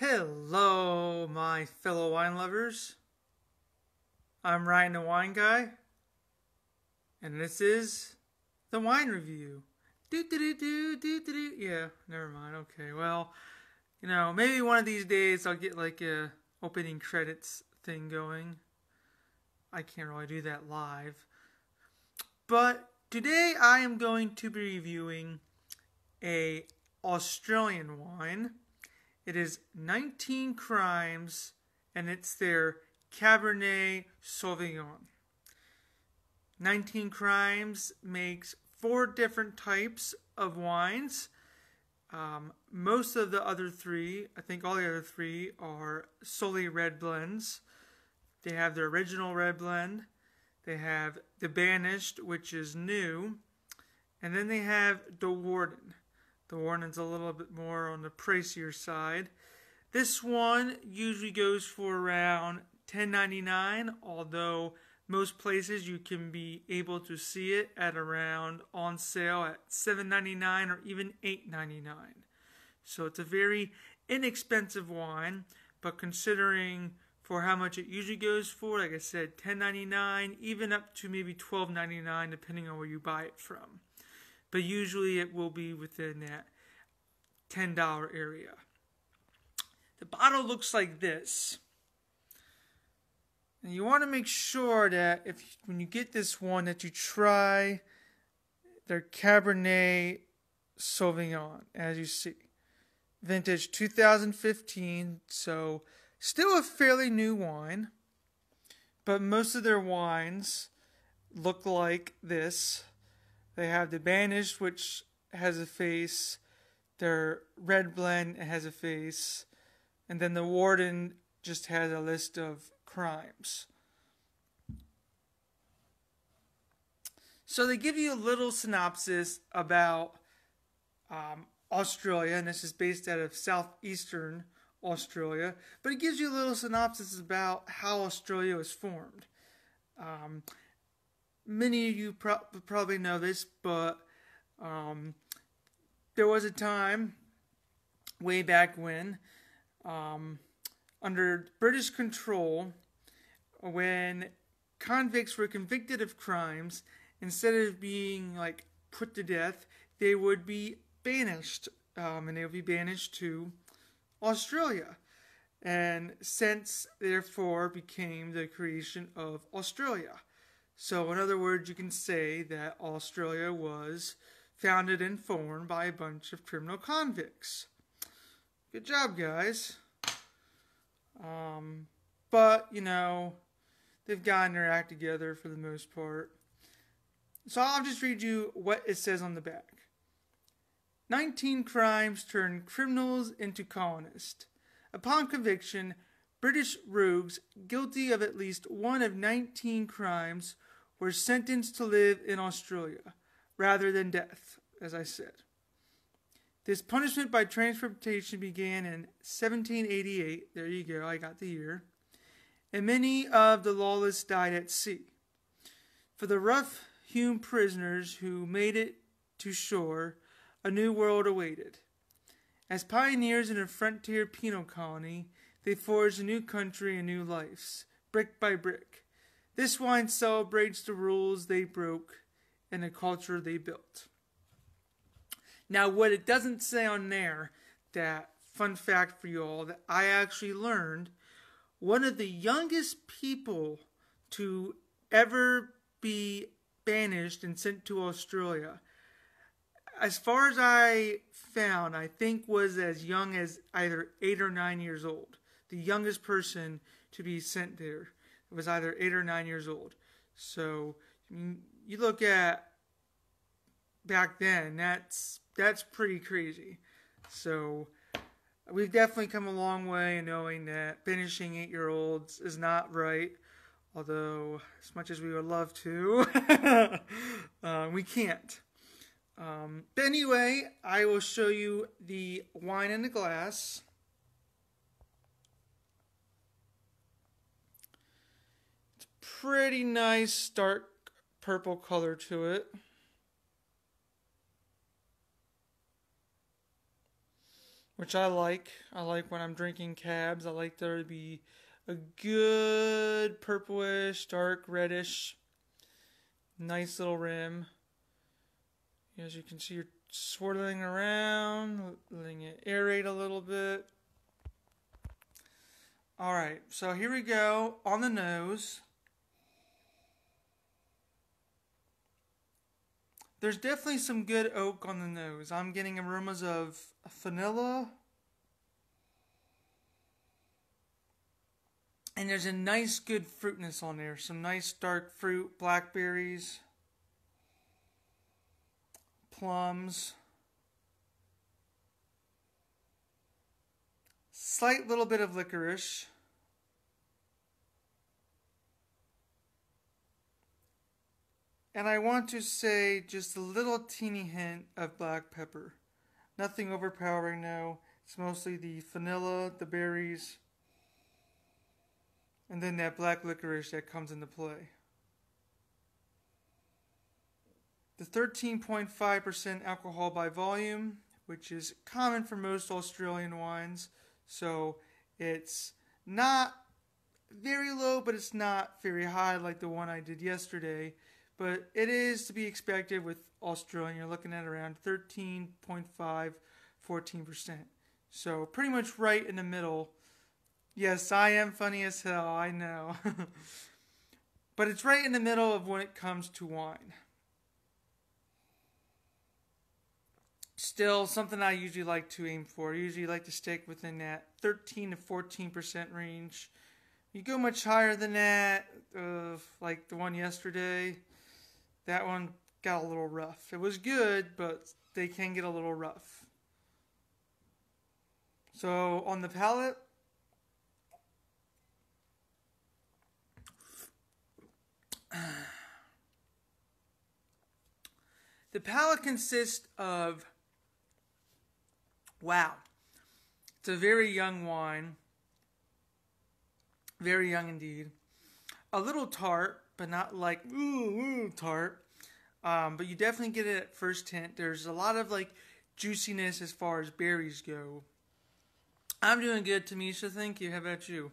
Hello, my fellow wine lovers. I'm Ryan the Wine Guy, and this is the wine review. Do do do do do do do. Yeah, never mind. Okay, well, you know, maybe one of these days I'll get like a opening credits thing going. I can't really do that live, but today I am going to be reviewing a Australian wine. It is 19 Crimes, and it's their Cabernet Sauvignon. 19 Crimes makes four different types of wines. Um, most of the other three, I think all the other three, are solely red blends. They have their original red blend, they have the Banished, which is new, and then they have the Warden. The Warden's a little bit more on the pricier side. This one usually goes for around $10.99, although most places you can be able to see it at around on sale at $7.99 or even $8.99. So it's a very inexpensive wine, but considering for how much it usually goes for, like I said, $10.99, even up to maybe $12.99 depending on where you buy it from but usually it will be within that $10 area. The bottle looks like this. And you want to make sure that if when you get this one that you try their Cabernet Sauvignon as you see. Vintage 2015, so still a fairly new wine, but most of their wines look like this. They have the Banished, which has a face. Their Red Blend has a face. And then the Warden just has a list of crimes. So they give you a little synopsis about um, Australia, and this is based out of southeastern Australia, but it gives you a little synopsis about how Australia was formed. Um, many of you pro- probably know this, but um, there was a time way back when, um, under British control, when convicts were convicted of crimes, instead of being like put to death, they would be banished, um, and they would be banished to Australia. And since therefore became the creation of Australia. So, in other words, you can say that Australia was founded and formed by a bunch of criminal convicts. Good job, guys. Um, but, you know, they've gotten their act together for the most part. So I'll just read you what it says on the back. 19 crimes turned criminals into colonists. Upon conviction, British rogues guilty of at least one of 19 crimes were sentenced to live in Australia rather than death, as I said. This punishment by transportation began in 1788. There you go, I got the year. And many of the lawless died at sea. For the rough hewn prisoners who made it to shore, a new world awaited. As pioneers in a frontier penal colony, they forged a new country and new lives, brick by brick. This wine celebrates the rules they broke and the culture they built. Now, what it doesn't say on there, that fun fact for you all, that I actually learned one of the youngest people to ever be banished and sent to Australia, as far as I found, I think was as young as either eight or nine years old. The youngest person to be sent there was either eight or nine years old. So you look at back then, that's that's pretty crazy. So we've definitely come a long way in knowing that finishing eight year olds is not right. Although, as much as we would love to, uh, we can't. Um, but anyway, I will show you the wine in the glass. Pretty nice dark purple color to it. which I like. I like when I'm drinking cabs. I like there to be a good purplish, dark reddish, nice little rim. As you can see, you're swirling around, letting it aerate a little bit. All right, so here we go on the nose. There's definitely some good oak on the nose. I'm getting aromas of vanilla. And there's a nice good fruitness on there. Some nice dark fruit, blackberries, plums. Slight little bit of licorice. And I want to say just a little teeny hint of black pepper. Nothing overpowering now. It's mostly the vanilla, the berries, and then that black licorice that comes into play. The 13.5% alcohol by volume, which is common for most Australian wines, so it's not very low, but it's not very high like the one I did yesterday but it is to be expected with Australian. You're looking at around 13.5, 14%. So pretty much right in the middle. Yes, I am funny as hell, I know. but it's right in the middle of when it comes to wine. Still, something I usually like to aim for. I usually like to stick within that 13 to 14% range. You go much higher than that, uh, like the one yesterday, that one got a little rough. It was good, but they can get a little rough. So on the palate, the palate consists of wow. It's a very young wine. Very young indeed. A little tart, but not like ooh, ooh tart. Um, but you definitely get it at first hint. There's a lot of like juiciness as far as berries go. I'm doing good, Tamisha. Thank you. How about you?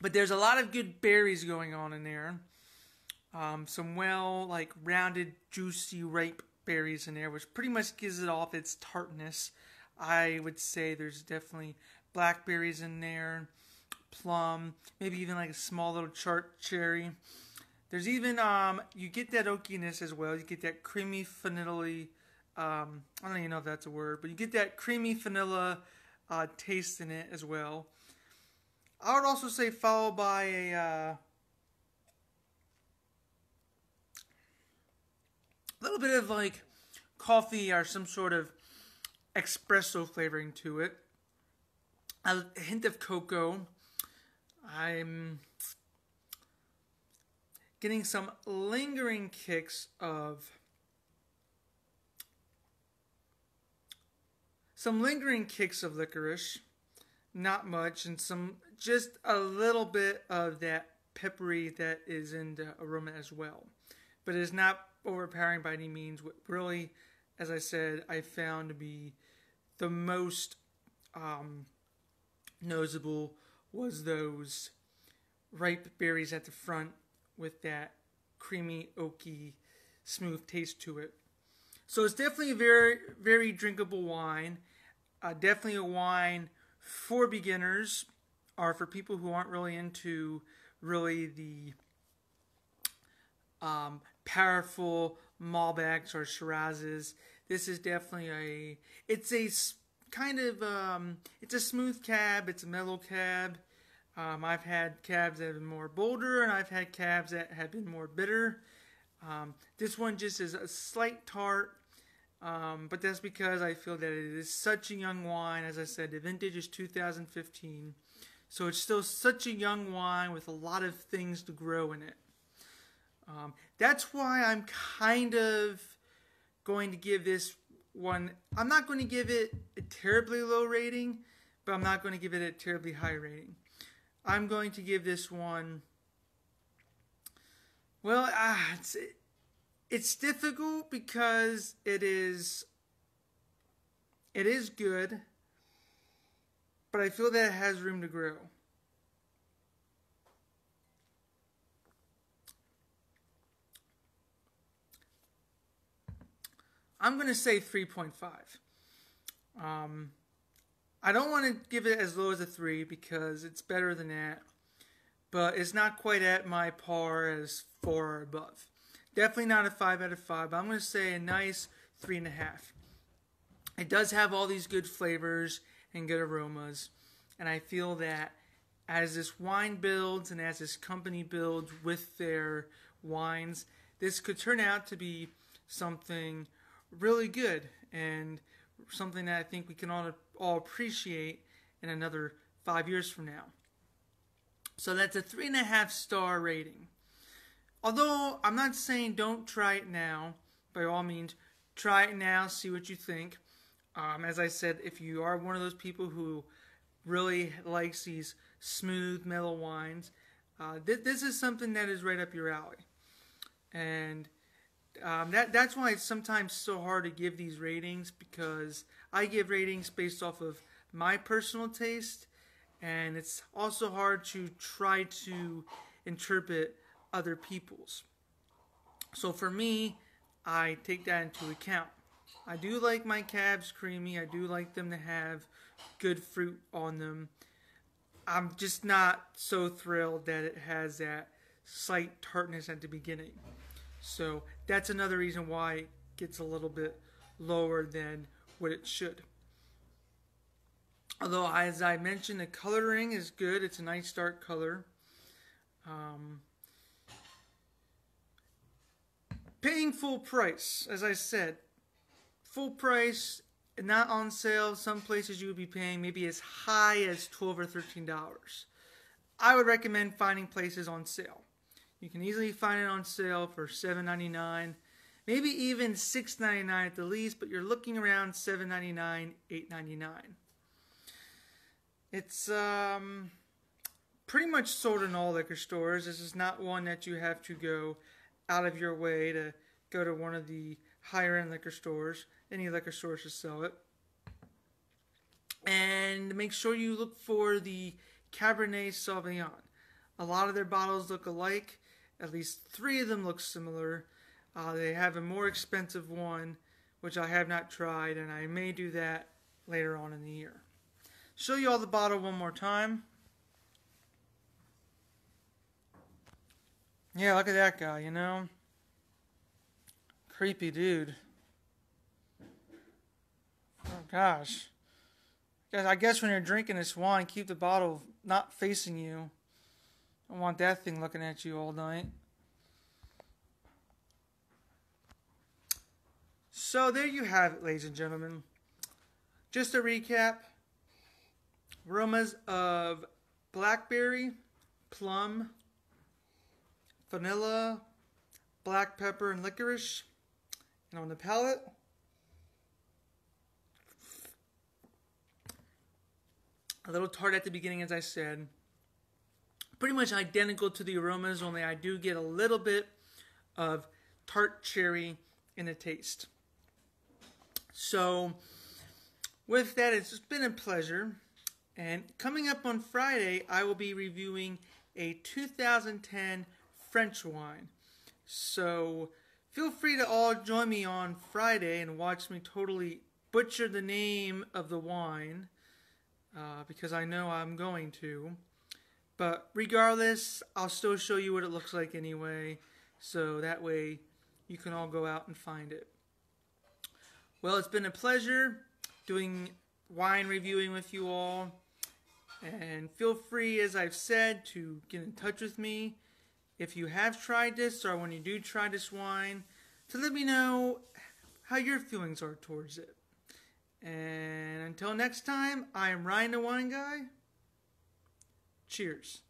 But there's a lot of good berries going on in there. Um, some well, like rounded, juicy, ripe berries in there, which pretty much gives it off its tartness. I would say there's definitely blackberries in there plum, maybe even like a small little chart cherry. There's even um, you get that oakiness as well. You get that creamy vanilla. Um, I don't even know if that's a word, but you get that creamy vanilla uh, taste in it as well. I would also say followed by a uh, little bit of like coffee or some sort of espresso flavoring to it. A hint of cocoa, I'm getting some lingering kicks of some lingering kicks of licorice, not much, and some just a little bit of that peppery that is in the aroma as well. But it's not overpowering by any means. What really, as I said, I found to be the most um, noticeable was those ripe berries at the front with that creamy, oaky, smooth taste to it. So it's definitely a very, very drinkable wine. Uh, definitely a wine for beginners or for people who aren't really into really the um, powerful Malbecs or Shirazes. This is definitely a. It's a kind of um, it's a smooth cab. It's a mellow cab. Um, I've had cabs that have been more bolder, and I've had cabs that have been more bitter. Um, this one just is a slight tart, um, but that's because I feel that it is such a young wine. As I said, the vintage is 2015, so it's still such a young wine with a lot of things to grow in it. Um, that's why I'm kind of going to give this one, I'm not going to give it a terribly low rating, but I'm not going to give it a terribly high rating. I'm going to give this one, well, uh, it's, it's difficult because it is It is good, but I feel that it has room to grow. I'm going to say 3.5. Um, I don't want to give it as low as a 3 because it's better than that, but it's not quite at my par as 4 or above. Definitely not a 5 out of 5, but I'm going to say a nice 3.5. It does have all these good flavors and good aromas, and I feel that as this wine builds and as this company builds with their wines, this could turn out to be something really good and something that I think we can all, all appreciate in another five years from now. So that's a three and a half star rating. Although I'm not saying don't try it now, by all means, try it now, see what you think. Um, as I said, if you are one of those people who really likes these smooth, mellow wines, uh, th- this is something that is right up your alley. And um, that that's why it's sometimes so hard to give these ratings because I give ratings based off of my personal taste, and it's also hard to try to interpret other people's. So for me, I take that into account. I do like my cabs creamy. I do like them to have good fruit on them. I'm just not so thrilled that it has that slight tartness at the beginning. So that's another reason why it gets a little bit lower than what it should. Although, as I mentioned, the coloring is good. It's a nice dark color. Um, paying full price, as I said, full price, and not on sale. Some places you would be paying maybe as high as twelve or thirteen dollars. I would recommend finding places on sale. You can easily find it on sale for $7.99, maybe even $6.99 at the least, but you're looking around $7.99, $8.99. It's um, pretty much sold in all liquor stores. This is not one that you have to go out of your way to go to one of the higher end liquor stores. Any liquor stores should sell it. And make sure you look for the Cabernet Sauvignon. A lot of their bottles look alike. At least three of them look similar. Uh, they have a more expensive one, which I have not tried, and I may do that later on in the year. Show you all the bottle one more time. Yeah, look at that guy, you know? Creepy dude. Oh, gosh. I guess when you're drinking this wine, keep the bottle not facing you. I want that thing looking at you all night. So there you have it, ladies and gentlemen. Just a recap. Aromas of blackberry, plum, vanilla, black pepper, and licorice. And on the palate, a little tart at the beginning, as I said pretty much identical to the aromas, only I do get a little bit of tart cherry in the taste. So, with that, it's been a pleasure. And coming up on Friday, I will be reviewing a 2010 French wine. So, feel free to all join me on Friday and watch me totally butcher the name of the wine uh, because I know I'm going to. But regardless, I'll still show you what it looks like anyway, so that way you can all go out and find it. Well, it's been a pleasure doing wine reviewing with you all. And feel free, as I've said, to get in touch with me if you have tried this or when you do try this wine to let me know how your feelings are towards it. And until next time, I am Ryan the Wine Guy. Cheers.